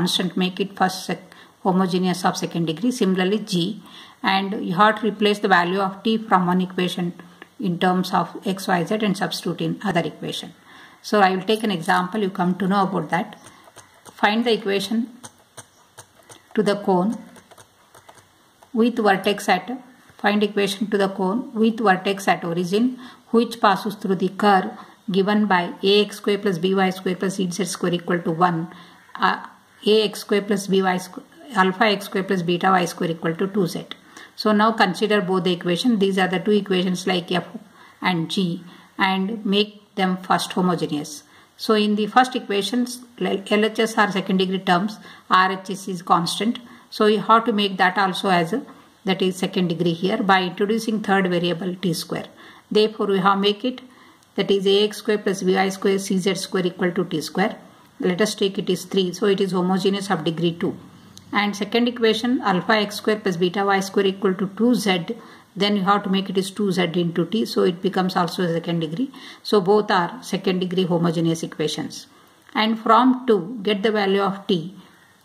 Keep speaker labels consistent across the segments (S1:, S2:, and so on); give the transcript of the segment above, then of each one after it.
S1: constant make it first homogeneous of second degree similarly g. And you have to replace the value of t from one equation in terms of x y z and substitute in other equation. So i will take an example you come to know about that. Find the equation to the cone with vertex at find equation to the cone with vertex at origin which passes through the curve given by ax square plus by square plus z square equal to 1 uh, ax square plus by square alpha x square plus beta y square equal to 2z. So now consider both the equations. These are the two equations like f and g and make them first homogeneous. So in the first equations LHS are second degree terms RHS is constant. So you have to make that also as a that is second degree here by introducing third variable t square. Therefore we have make it that is ax square plus by square cz square equal to t square. Let us take it is 3 so it is homogeneous of degree 2 and second equation alpha x square plus beta y square equal to 2z then you have to make it is 2z into t. So it becomes also a second degree. So both are second degree homogeneous equations. And from 2 get the value of t.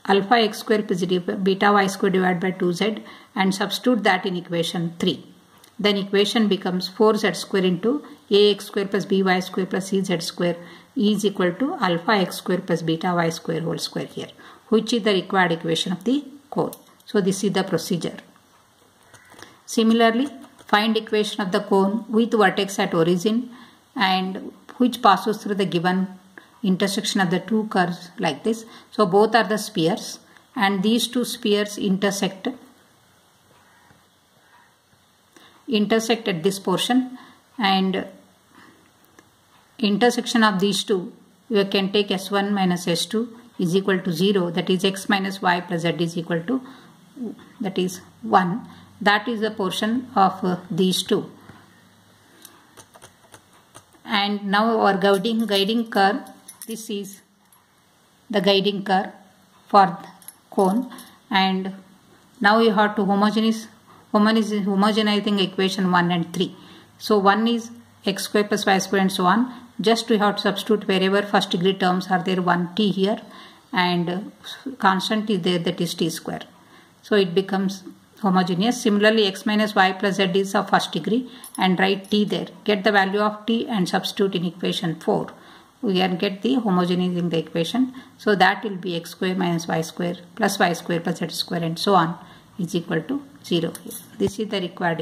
S1: Alpha x square plus beta y square divided by 2z and substitute that in equation 3 then equation becomes 4z square into ax square plus by square plus cz square is equal to alpha x square plus beta y square whole square here which is the required equation of the cone. So this is the procedure. Similarly, find equation of the cone with vertex at origin and which passes through the given intersection of the two curves like this. So both are the spheres and these two spheres intersect intersect at this portion and intersection of these two you can take s1 minus s2 is equal to 0 that is x minus y plus z is equal to that is 1 that is the portion of uh, these two. And now our guiding guiding curve this is the guiding curve for the cone. And now you have to homogeneous homogenizing equation 1 and 3 so 1 is x square plus y square and so on just we have to substitute wherever first degree terms are there 1 t here and constant is there that is t square. So it becomes homogeneous. Similarly x minus y plus z is of first degree and write t there. Get the value of t and substitute in equation 4. We can get the homogeneizing the equation. So that will be x square minus y square plus y square plus z square and so on is equal to 0. This is the required